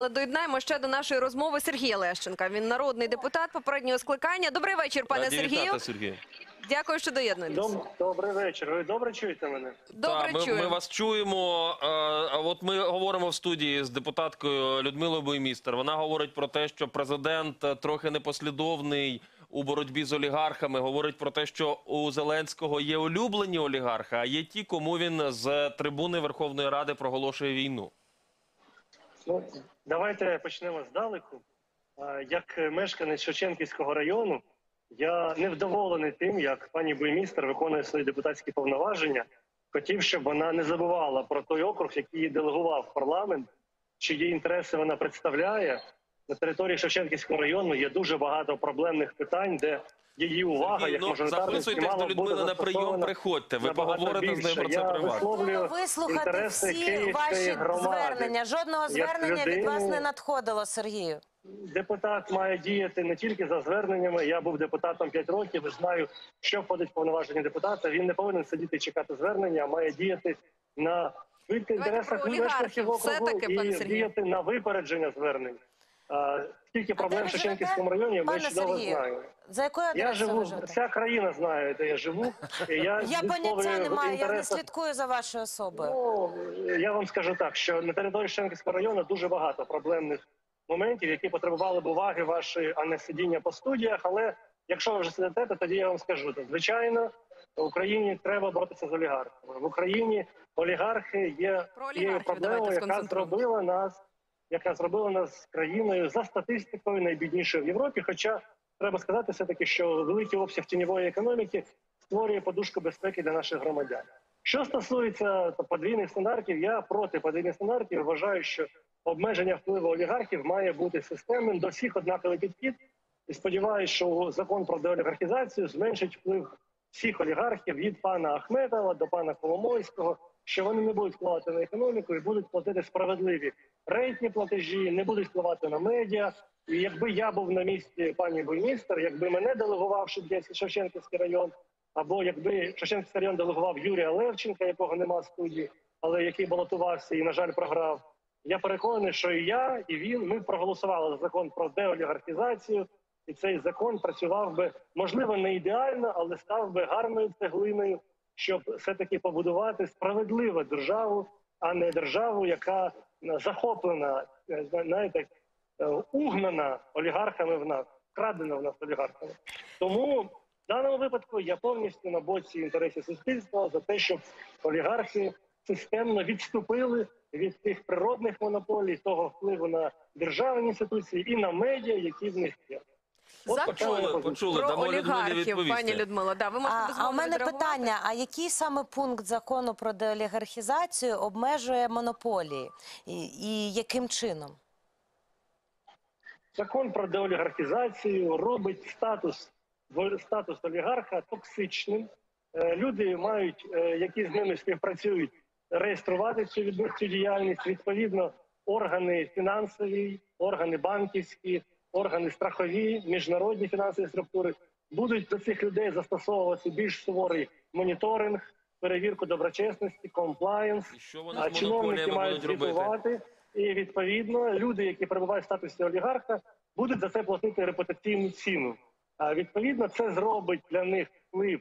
Але доєднаємо ще до нашої розмови Сергія Лещенка. Він народний депутат попереднього скликання. Добрий вечір, пане Раді Сергію. вітати, Сергій. Дякую, що доєднуєтесь. Добрий вечір. Ви добре чуєте мене? Добре Та, ми, чую. ми вас чуємо. е, А от ми говоримо в студії з депутаткою Людмилою Боймістер. Вона говорить про те, що президент е, трохи непослідовний у боротьбі з олігархами. Говорить про те, що у Зеленського є улюблені олігархи, а є ті, кому він з трибуни Верховної Ради проголошує війну. Ну, давайте почнемо здалеку. Як мешканець Шевченківського району, я невдоволений тим, як пані Буймістер виконує свої депутатські повноваження. Хотів, щоб вона не забувала про той округ, який її делегував парламент, чиї інтереси вона представляє. На території Шевченківського району є дуже багато проблемних питань, де її увага Сергій, як ну, мажоритарності записуйтесь до Людмили на прийом, приходьте. Ви поговорите з нею про це Я приватно. Вислухати всі ваші громади. звернення. Жодного звернення від вас не надходило, Сергію. Депутат має діяти не тільки за зверненнями. Я був депутатом 5 років і знаю, що входить в повноваження депутата. Він не повинен сидіти і чекати звернення, а має діяти на Давайте інтересах мешканців округу і діяти на випередження звернень. Скільки проблем в Шевченківському районі, ми чудово знаємо. За якою Я живу, живете? вся країна знає, де я живу. І я, Я поняття не маю, я не слідкую за вашою особою. Ну, я вам скажу так, що на території Шенківського району дуже багато проблемних моментів, які потребували б уваги вашої, а не сидіння по студіях. Але якщо ви вже сидите, то тоді я вам скажу, то звичайно в Україні треба боротися з олігархами. В Україні олігархи є тією проблемою, яка зробила нас, яка зробила нас країною за статистикою найбіднішою в Європі. Хоча треба сказати, все таки, що великий обсяг тіньової економіки створює подушку безпеки для наших громадян. Що стосується подвійних стандартів, я проти подвійних стандартів. Вважаю, що обмеження впливу олігархів має бути системним до всіх однаковий підхід. І сподіваюся, що закон про деолігархізацію зменшить вплив всіх олігархів від пана Ахметова до пана Коломойського, що вони не будуть впливати на економіку і будуть платити справедливі рентні платежі, не будуть впливати на медіа. І якби я був на місці пані Буймістер, якби мене делегував Шевченківський- Шевченківський район, або якби Шевченківський район делегував Юрія Левченка, якого нема в студії, але який балотувався і, на жаль, програв. Я переконаний, що і я, і він ми проголосували за закон про деолігархізацію, і цей закон працював би можливо не ідеально, але став би гарною цеглиною, щоб все-таки побудувати справедливу державу, а не державу, яка е, захоплена, е, знаєте, е, угнана олігархами в нас, вкрадена в нас олігархами. Тому в даному випадку я повністю на боці інтересів суспільства за те, щоб олігархи системно відступили від тих природних монополій, того впливу на державні інституції і на медіа, які в них є. От Почули, почули. Про Дамо Людмилі олігархів, відповісти. пані Людмила. Да, ви можете А, а у дозволити мене відреагувати? питання: а який саме пункт закону про деолігархізацію обмежує монополії? І, і яким чином? Закон про деолігархізацію робить статус статус олігарха токсичним. Е, Люди мають, е, які з ними співпрацюють, реєструвати цю від- цю діяльність. Відповідно, органи фінансові, органи банківські, органи страхові, міжнародні фінансові структури будуть до цих людей застосовувати більш суворий моніторинг, перевірку доброчесності, комплаєнс. Що вони А чиновники мають звітувати, і відповідно люди, які перебувають в статусі олігарха, будуть за це платити репутаційну ціну. А відповідно, це зробить для них вплив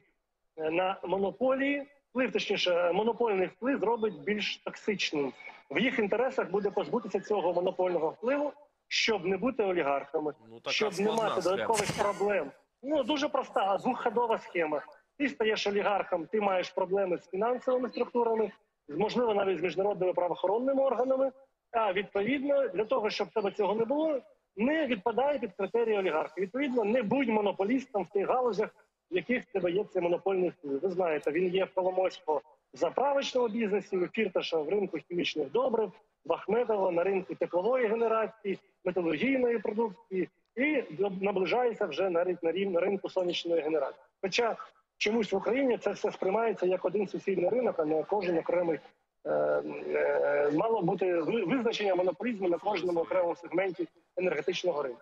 е, на монополії. Вплив, точніше, монопольний вплив зробить більш токсичним. В їх інтересах буде позбутися цього монопольного впливу, щоб не бути олігархами, Ну, така щоб не мати схема. додаткових проблем. Ну дуже проста, двохходова схема. Ти стаєш олігархом, ти маєш проблеми з фінансовими структурами, можливо, навіть з міжнародними правоохоронними органами. А відповідно, для того, щоб тебе цього не було, не відпадає під критерії олігарха. Відповідно, не будь монополістом в тих галузях, в яких в тебе є цей монопольний вплив. Ви знаєте, він є в Коломойського в заправочному бізнесі, у Фірташа в ринку хімічних добрив, в Ахметова на ринку теплової генерації, металургійної продукції і наближається вже навіть на рівні ринку сонячної генерації. Хоча чомусь в Україні це все сприймається як один суцільний ринок, а не кожен окремий. е, е, Мало бути визначення монополізму на кожному окремому сегменті енергетичного ринку.